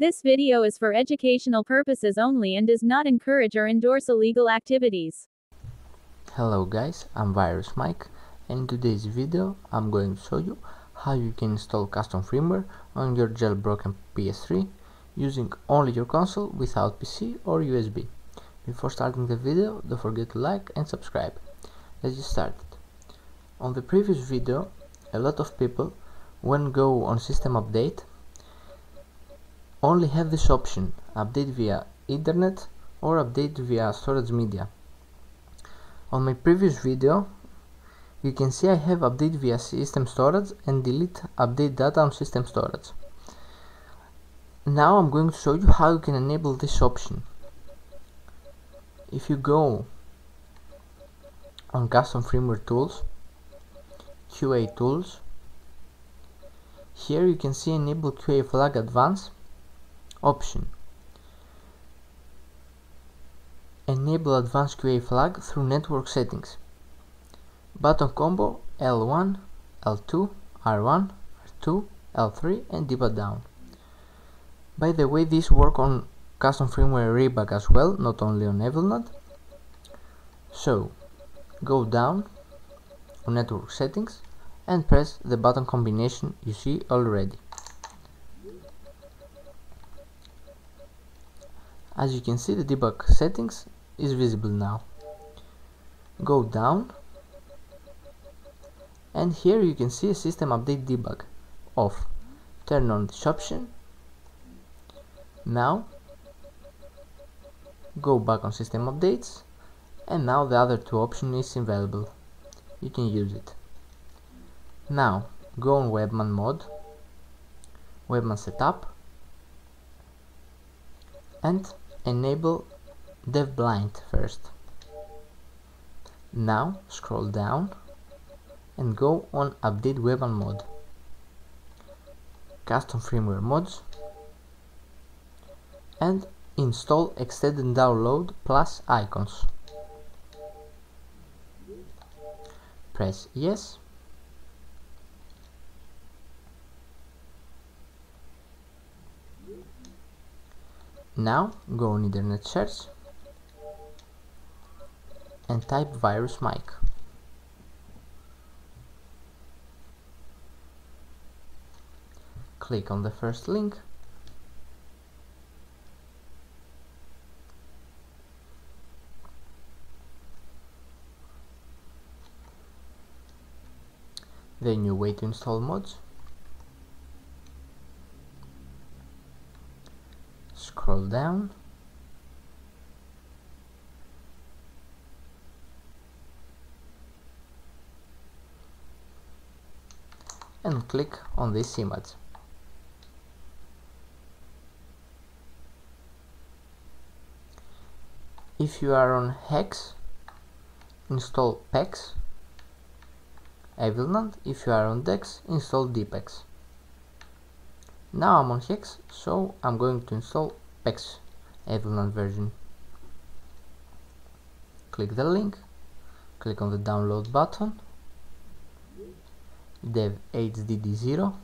This video is for educational purposes only and does not encourage or endorse illegal activities. Hello guys, I'm Virus Mike and in today's video I'm going to show you how you can install custom firmware on your jailbroken PS3 using only your console without PC or USB. Before starting the video, don't forget to like and subscribe. Let's get started. On the previous video, a lot of people, when go on system update, only have this option, update via internet or update via storage media. On my previous video, you can see I have update via system storage and delete update data on system storage. Now I'm going to show you how you can enable this option. If you go on custom firmware tools, QA tools, here you can see enable QA flag advance option. Enable advanced QA flag through network settings. Button combo L1, L2, R1, R2, L3 and debug down. By the way, this work on custom firmware Rebug as well, not only on EvilNat. So, go down on network settings and press the button combination you see already. As you can see the debug settings is visible now. Go down and here you can see a system update debug off. Turn on this option. Now go back on system updates and now the other two option is available. You can use it. Now go on webman mode, webman setup and enable dev blind first. Now scroll down and go on update webman mode. Custom firmware mods and install extended download plus icons. Press yes Now go on internet search and type virus Mike. Click on the first link then you wait to install mods scroll down and click on this image. If you are on Hex, install PEX. EvilNat. If you are on DEX, install DPEX. Now I'm on Hex, so I'm going to install PEX EvilNat version. Click the link, click on the download button, dev HDD0,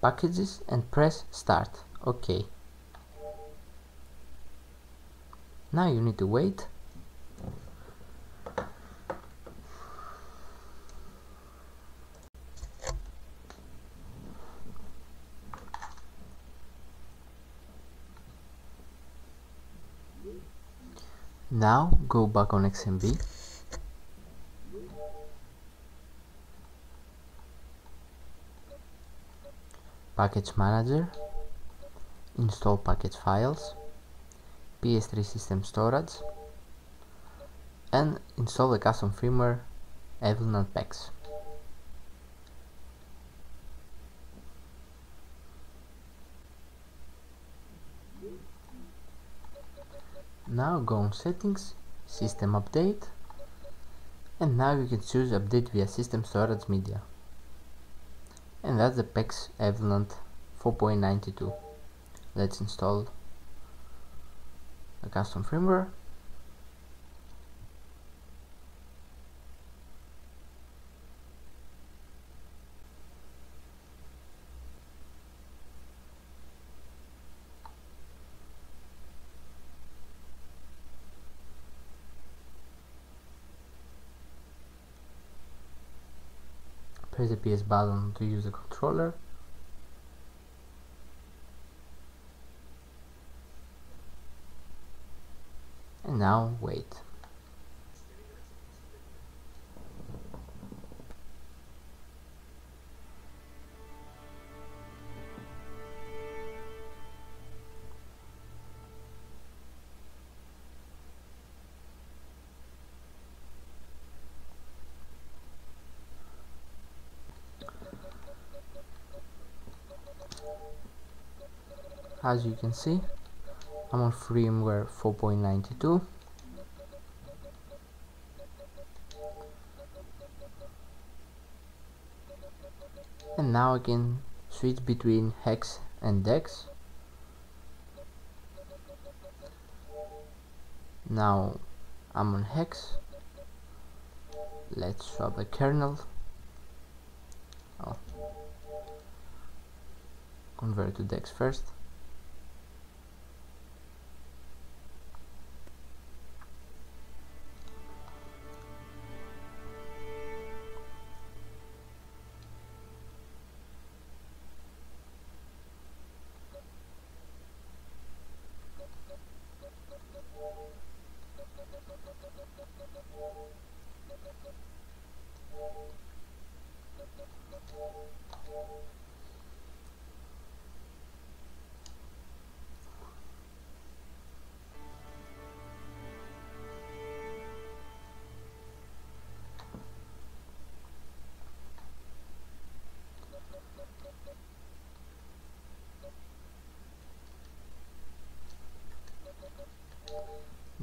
packages and press start. OK. Now you need to wait Now go back on XMB Package Manager. Install package files. PS3 system storage. And install the custom firmware EvilNat PEX. Now go on settings, system update and now you can choose update via system storage media. And that's the PEX EvilNat 4.92 let's install a custom firmware press the PS button to use the controller. And now wait as you can see I'm on firmware 4.92 and now I can switch between hex and dex. Now I'm on hex. Let's swap the kernel. I'll convert to dex first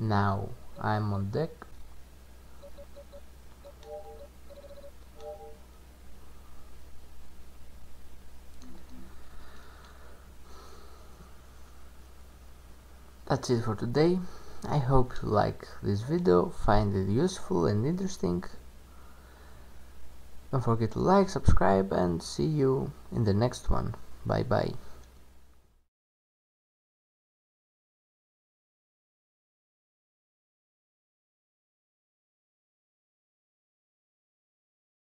now I'm on deck. That's it for today. I hope you like this video find it useful and interesting. Don't forget to like subscribe and see you in the next one. Bye bye